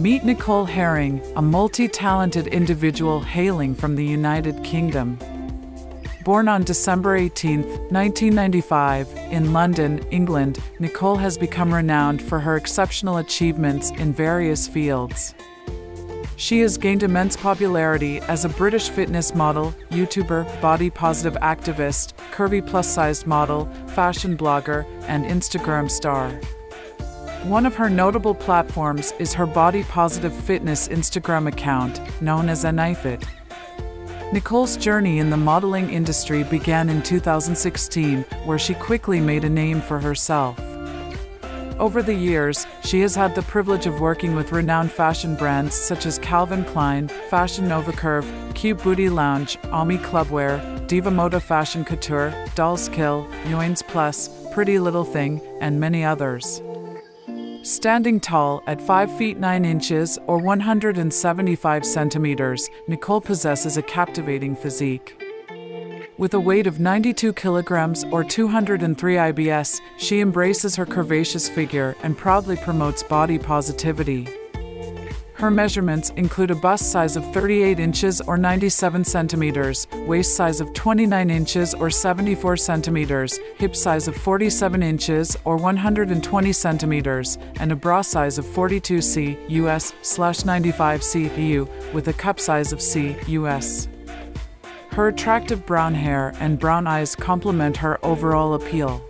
Meet Nicole Herring, a multi talented individual hailing from the United Kingdom. Born on December 18, 1995, in London, England, Nicole has become renowned for her exceptional achievements in various fields. She has gained immense popularity as a British fitness model, YouTuber, body positive activist, curvy plus sized model, fashion blogger, and Instagram star. One of her notable platforms is her body positive fitness Instagram account, known as Anifit. Nicole's journey in the modeling industry began in 2016, where she quickly made a name for herself. Over the years, she has had the privilege of working with renowned fashion brands such as Calvin Klein, Fashion Nova Curve, Cube Booty Lounge, Ami Clubwear, Diva Moda Fashion Couture, Dolls Kill, Yoins Plus, Pretty Little Thing, and many others. Standing tall at 5 feet 9 inches or 175 centimeters, Nicole possesses a captivating physique. With a weight of 92 kilograms or 203 IBS, she embraces her curvaceous figure and proudly promotes body positivity. Her measurements include a bust size of 38 inches or 97 centimeters, waist size of 29 inches or 74 centimeters, hip size of 47 inches or 120 centimeters, and a bra size of 42C US slash 95C EU with a cup size of C US. Her attractive brown hair and brown eyes complement her overall appeal.